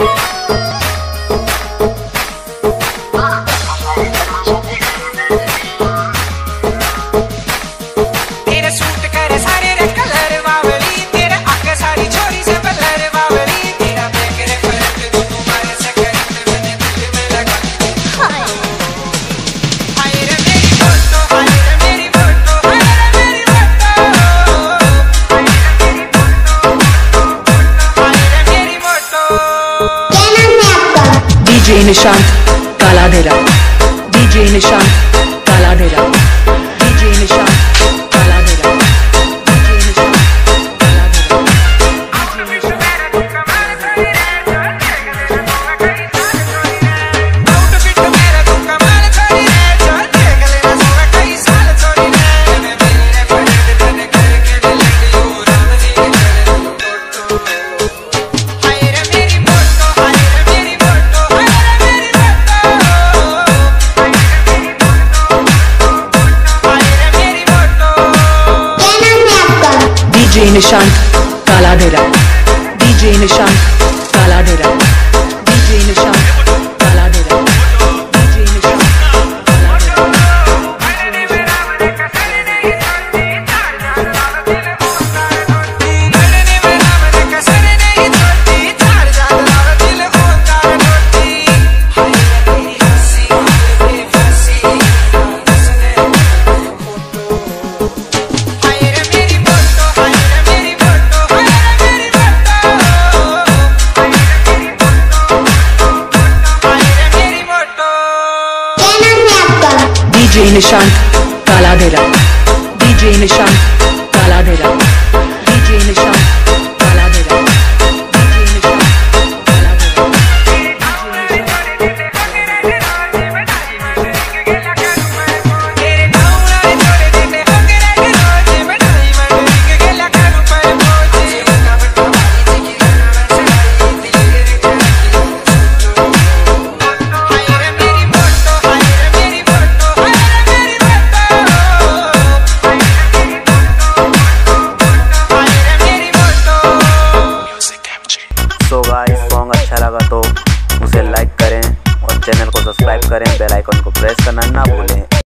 Música DJ Nishant काला डेरा DJ Nishant Nishant काला डेरा DJ Nishant काला धेरा निशांत काला धेरा डीजे निशांत काला धेरा सो गाइस सॉन्ग अच्छा लगा तो उसे लाइक करें और चैनल को सब्सक्राइब करें बेल आइकन को प्रेस करना ना भूलें।